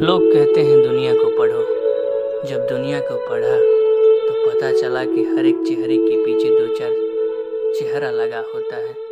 लोग कहते हैं दुनिया को पढ़ो। जब दुनिया को पढ़ा तो पता चला कि हर एक चेहरे के पीछे दो चार चेहरा लगा होता है।